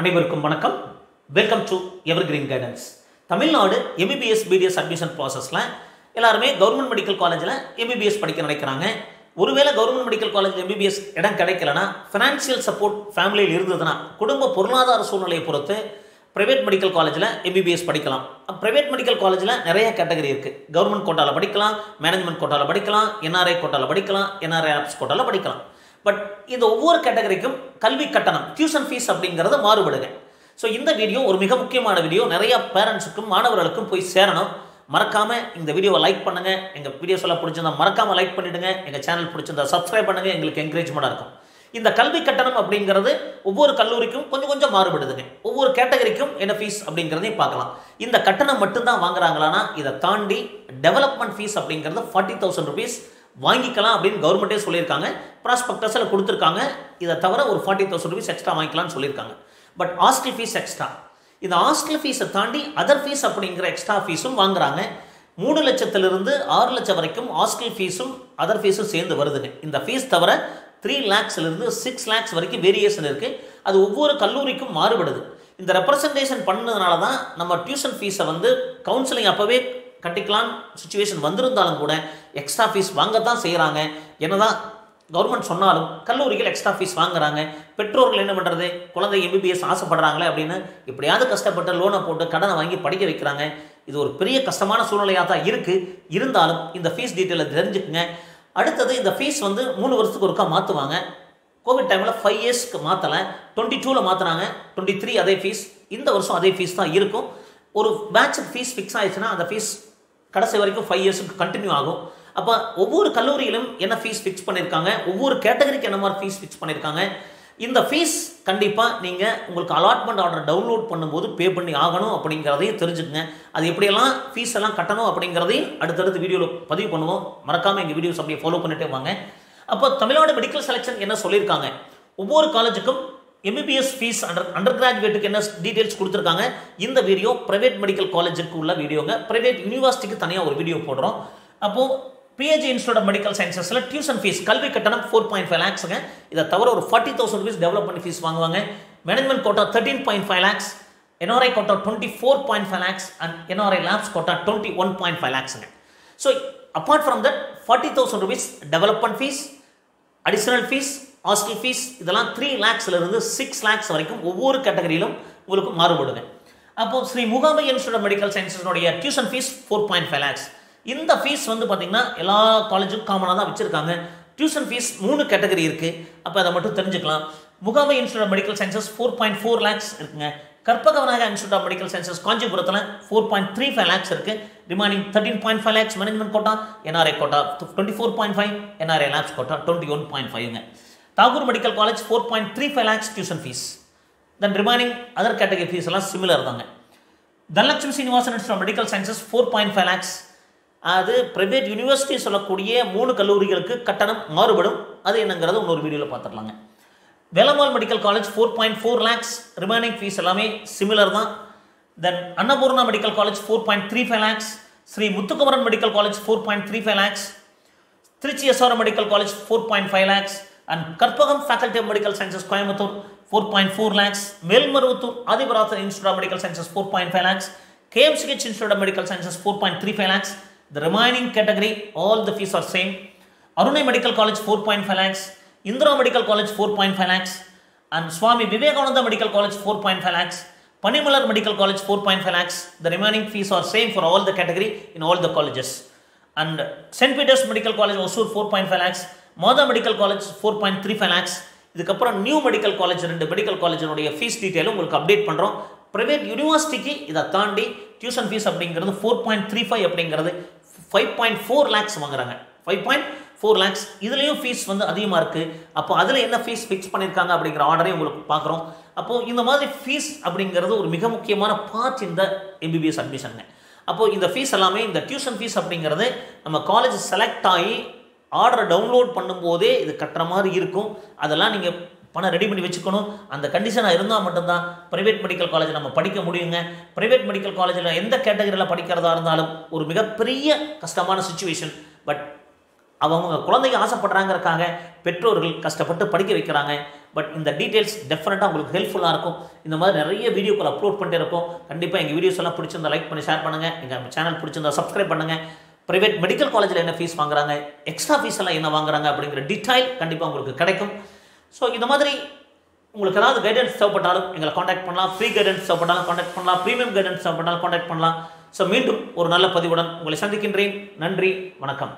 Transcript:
அனைவருக்கும் வணக்கம். Welcome to evergreen guidance Tamil Nadu MBBS BDS admission ப்ராசஸில் எல்லாருமே கவர்மெண்ட் மெடிக்கல் காலேஜில் எம்பிபிஎஸ் படிக்க நினைக்கிறாங்க. ஒருவேளை கவர்மெண்ட் மெடிக்கல் காலேஜ் எம்பிபிஎஸ் இடம் கிடைக்கலனா ஃபினான்ஷியல் சப்போர்ட் ஃபேமிலியில் இருந்ததுன்னா குடும்ப பொருளாதார சூழ்நிலையை பொறுத்து ப்ரைவேட் மெடிக்கல் காலேஜில் எம்பிபிஎஸ் படிக்கலாம். ப்ரைவேட் மெடிக்கல் காலேஜில் நிறைய கேட்டகரி இருக்குது கவர்மெண்ட் கோட்டாவில் படிக்கலாம் மேனேஜ்மெண்ட் கோட்டாவில் படிக்கலாம் என்ஆர்ஐ கோட்டாவில் படிக்கலாம் என்ஆர்ஐ ஆப்ஸ் கோட்டாவில் படிக்கலாம். பட் இந்த ஒவ்வொரு கேட்டகரிக்கும் கல்வி கட்டணம் டியூஷன் ஃபீஸ் அப்படிங்கிறது மாறுபடுங்க. ஸோ இந்த வீடியோ ஒரு மிக முக்கியமான வீடியோ நிறைய பேரண்ட்ஸுக்கும் மாணவர்களுக்கும் போய் சேரணும். மறக்காமல் இந்த வீடியோவை லைக் பண்ணுங்கள் எங்கள் வீடியோஸ் எல்லாம் பிடிச்சிருந்தா மறக்காமல் லைக் பண்ணிவிடுங்க எங்கள் சேனல் பிடிச்சிருந்தா சப்ஸ்கிரைப் பண்ணுங்க. எங்களுக்கு என்கரேஜ்மெண்டாக இருக்கும். இந்த கல்வி கட்டணம் அப்படிங்கிறது ஒவ்வொரு கல்லூரிக்கும் கொஞ்சம் கொஞ்சம் மாறுபடுதுங்க. ஒவ்வொரு கேட்டகரிக்கும் என்ன ஃபீஸ் அப்படிங்கிறதையும் பார்க்கலாம். இந்த கட்டணம் மட்டும்தான் வாங்குறாங்களான்னா இதை தாண்டி டெவலப்மெண்ட் ஃபீஸ் அப்படிங்கிறது ஃபார்ட்டி தௌசண்ட் ருபீஸ் வாங்கிக்கலாம் அப்படின்னு கவர்மெண்ட்டே சொல்லியிருக்காங்க. ப்ராஸ்பெக்டஸில் கொடுத்துருக்காங்க. இதை தவிர ஒரு ஃபார்ட்டி தௌசண்ட் ருபீஸ் எக்ஸ்ட்ரா வாங்கிக்கலாம்னு சொல்லியிருக்காங்க. பட் ஹாஸ்டல் ஃபீஸ் எக்ஸ்ட்ரா இந்த ஹாஸ்டல் ஃபீஸை தாண்டி அதர் ஃபீஸ் அப்படிங்கிற எக்ஸ்ட்ரா ஃபீஸும் வாங்குறாங்க. மூணு லட்சத்திலிருந்து ஆறு லட்சம் வரைக்கும் ஹாஸ்டல் ஃபீஸும் அதர் ஃபீஸும் சேர்ந்து வருதுங்க. இந்த ஃபீஸ் தவிர த்ரீ லேக்ஸ்லேருந்து சிக்ஸ் லேக்ஸ் வரைக்கும் வேரியேஷன் இருக்குது அது ஒவ்வொரு கல்லூரிக்கும் மாறுபடுது. இந்த ரெப்ரசன்டேஷன் பண்ணதுனால தான் நம்ம டியூஷன் ஃபீஸை வந்து கவுன்சிலிங் அப்போவே கட்டிக்கலாம். சுச்சுவேஷன் வந்திருந்தாலும் கூட எக்ஸ்ட்ரா ஃபீஸ் வாங்கத்தான் செய்கிறாங்க என்னதான் கவர்மெண்ட் சொன்னாலும் கல்லூரிகள் எக்ஸ்ட்ரா ஃபீஸ் வாங்குறாங்க. பெற்றோர்கள் என்ன பண்ணுறது குழந்தை எம்பிபிஎஸ் ஆசைப்படுறாங்களே அப்படின்னு எப்படியாவது கஷ்டப்பட்டு லோனை போட்டு கடனை வாங்கி படிக்க வைக்கிறாங்க. இது ஒரு பெரிய கஷ்டமான சூழ்நிலையாக தான் இருக்குது இருந்தாலும் இந்த ஃபீஸ் டீட்டெயிலை தெரிஞ்சுக்குங்க. அடுத்தது இந்த ஃபீஸ் வந்து மூணு வருஷத்துக்கு ஒருக்கா மாற்றுவாங்க கோவிட் டைமில் ஃபைவ் இயர்ஸ்க்கு மாற்றலை டுவெண்ட்டி டூவில் மாற்றினாங்க டுவெண்ட்டி த்ரீ அதே ஃபீஸ் இந்த வருஷம் அதே ஃபீஸ் தான் இருக்கும். ஒரு பேட்சுக்கு ஃபீஸ் ஃபிக்ஸ் ஆயிடுச்சுன்னா அந்த ஃபீஸ் கடைசி வரைக்கும் ஃபைவ் இயர்ஸுக்கு கண்டினியூ ஆகும். அப்போ ஒவ்வொரு கல்லூரியிலும் என்ன ஃபீஸ் ஃபிக்ஸ் பண்ணியிருக்காங்க ஒவ்வொரு கேட்டகரிக்கு என்ன மாதிரி ஃபீஸ் ஃபிக்ஸ் பண்ணியிருக்காங்க இந்த ஃபீஸ் கண்டிப்பாக நீங்கள் உங்களுக்கு அலாட்மெண்ட் ஆர்டர் டவுன்லோட் பண்ணும்போது பே பண்ணி ஆகணும் அப்படிங்கிறதையும் தெரிஞ்சுக்கங்க. அது எப்படியெல்லாம் ஃபீஸ் எல்லாம் கட்டணும் அப்படிங்கிறதையும் அடுத்தடுத்து வீடியோவில் பதிவு பண்ணுவோம். மறக்காமல் எங்கள் வீடியோஸ் அப்படியே ஃபாலோ பண்ணிட்டே வாங்க. அப்போ தமிழ்நாடு மெடிக்கல் செலெக்ஷன் என்ன சொல்லியிருக்காங்க? ஒவ்வொரு காலேஜுக்கும் எம்பிபிஎஸ் ஃபீஸ் அண்டர் அண்டர் கிராஜுவேட்டுக்கு என்ன டீட்டெயில்ஸ் கொடுத்துருக்காங்க? இந்த வீடியோ ப்ரைவேட் மெடிக்கல் காலேஜுக்கு உள்ள வீடியோங்க ப்ரைவேட் யூனிவர்சிட்டிக்கு தனியாக ஒரு வீடியோ போடுறோம். அப்போது பிஹெச்சி இன்ஸ்டியூட் ஆஃப் மெடிக்கல் சயின்சஸில் டியூஷன் ஃபீஸ் கல்வி கட்டணம் ஃபோர் பாயிண்ட் ஃபைவ் லேக்ஸுங்க இதை தவிர ஒரு forty thousand rupees development fees வாங்குவாங்க. Management quota thirteen point five lakhs NRI quota twenty four point five lakhs and NRI lapse quota twenty one point five லேக்ஸுங்க so apart from that forty thousand rupees development fees additional fees hostel fees இதெல்லாம் three லேக்ஸ்லேருந்து six lakhs வரைக்கும் ஒவ்வொரு கேட்டகரியிலும் உங்களுக்கு மாறுபடுங்க அப்போ ஸ்ரீ முகாமை institute medical சயின்சஸோடைய tuition fees four point five lakhs இந்த fees வந்து பார்த்தீங்கன்னா எல்லா காலேஜும் காமனாக தான் வச்சுருக்காங்க. டியூஷன் ஃபீஸ் மூணு கேட்டகரி இருக்குது அப்போ அதை மட்டும் தெரிஞ்சுக்கலாம். முகாமை institute of medical sciences four point four lakhs இருக்குங்க. கற்பகவனாக இன்ஸ்டியூட் ஆஃப் மெடிக்கல் சயின்சஸ் காஞ்சிபுரத்தில் four point three five lakhs இருக்குது remaining thirteen point five lakhs management quota NRI quota twenty four point five NRI lakhs quota twenty one point ஃபைவ்ங்க Tagore medical college four point three five lakhs tuition fees then remaining other category fees எல்லாம் similar தாங்க. Dhanalakshmi Srinivasan institute medical sciences four point five lakhs அது private university சொல்லக்கூடிய மூணு கல்லூரிகளுக்கு கட்டணம் மாறுபடும். அது என்னங்கிறது இன்னொரு வீடியோவில் பார்த்துடலாங்க. Velammal medical college four point four lakhs remaining fees எல்லாமே சிமிலர் தான். Then Annapoorna medical college four point three five lakhs Sri Muthukumaran medical college four point three five lakhs Trichy SR medical college four point five lakhs and Karpagam Faculty of Medical Sciences Coimbatore 4.4 lakhs, Melmaruthur Adivarathan Institute of Medical Sciences 4.5 lakhs, KMCH Institute of Medical Sciences 4.35 lakhs. The remaining category all the fees are same. Arunay Medical College 4.5 lakhs, Indra Medical College 4.5 lakhs, and Swami Vivekananda Medical College 4.5 lakhs. Panimalar Medical College 4.5 lakhs. The remaining fees are same for all the category in all the colleges. And St. Peter's Medical College also 4.5 lakhs. மோதா medical college four point three five lakhs இதுக்கப்புறம் new medical college ரெண்டு medical காலேஜினுடைய fees டீட்டெயிலும் உங்களுக்கு update பண்ணுறோம் private யூனிவர்சிட்டிக்கு இதை தாண்டி tuition fees அப்படிங்கிறது ஃபோர் பாயிண்ட் த்ரீ ஃபைவ் அப்படிங்கிறது ஃபைவ் பாயிண்ட் ஃபோர் லேக்ஸ் வாங்குறாங்க. ஃபைவ் பாயிண்ட் ஃபோர் லேக்ஸ் இதுலேயும் ஃபீஸ் வந்து அதிகமாக இருக்குது அப்போ அதில் என்ன ஃபீஸ் ஃபிக்ஸ் பண்ணியிருக்காங்க அப்படிங்கிற ஆர்டரையும் உங்களுக்கு பார்க்குறோம். அப்போது இந்த மாதிரி ஃபீஸ் அப்படிங்கிறது ஒரு மிக முக்கியமான பார்ட் இந்த எம்பிபிஎஸ் அட்மிஷனுங்க அப்போது இந்த ஃபீஸ் எல்லாமே இந்த டியூஷன் ஃபீஸ் அப்படிங்கிறது நம்ம காலேஜ் செலக்ட் ஆகி ஆர்டரை டவுன்லோட் பண்ணும்போதே இது கட்டுற மாதிரி இருக்கும். அதெல்லாம் நீங்கள் பணம் ரெடி பண்ணி வச்சுக்கணும். அந்த கண்டிஷனாக இருந்தால் மட்டும்தான் ப்ரைவேட் மெடிக்கல் காலேஜ் நம்ம படிக்க முடியுங்க. ப்ரைவேட் மெடிக்கல் காலேஜில் எந்த கேட்டகரியில் படிக்கிறதா இருந்தாலும் ஒரு மிகப்பெரிய கஷ்டமான சுச்சுவேஷன் பட் அவங்க குழந்தைங்க ஆசைப்படுறாங்கிறக்காக பெற்றோர்கள் கஷ்டப்பட்டு படிக்க வைக்கிறாங்க. பட் இந்த டீட்டெயில்ஸ் டெஃபினட்டாக உங்களுக்கு ஹெல்ப்ஃபுல்லாக இருக்கும். இந்த மாதிரி நிறைய வீடியோக்கள் அப்லோட் பண்ணிட்டே இருக்கோம். கண்டிப்பாக எங்கள் வீடியோஸ் எல்லாம் பிடிச்சிருந்தா லைக் பண்ணி ஷேர் பண்ணுங்கள் எங்கள் சேனல் பிடிச்சிருந்தா சப்ஸ்கிரைப் பண்ணுங்கள் ப்ரைவேட் மெடிக்கல் காலேஜில் என்ன ஃபீஸ் வாங்குறாங்க? எக்ஸ்ட்ரா ஃபீஸ் எல்லாம் என்ன வாங்குறாங்க அப்படிங்கிற டீட்டெயில் கண்டிப்பாக உங்களுக்கு கிடைக்கும். ஸோ இந்த மாதிரி உங்களுக்கு ஏதாவது கைடன்ஸ் தேவைப்பட்டாலும் எங்களை காண்டாக்ட் பண்ணலாம். ஃப்ரீ கைடன்ஸ் தேவைப்பட்டாலும் காண்டாக்ட் பண்ணலாம். ப்ரீமியம் கைடன்ஸ் தேவைப்பட்டாலும் காண்டாக்ட் பண்ணலாம். ஸோ மீண்டும் ஒரு நல்ல பதிவுடன் உங்களை சந்திக்கின்றேன். நன்றி. வணக்கம்.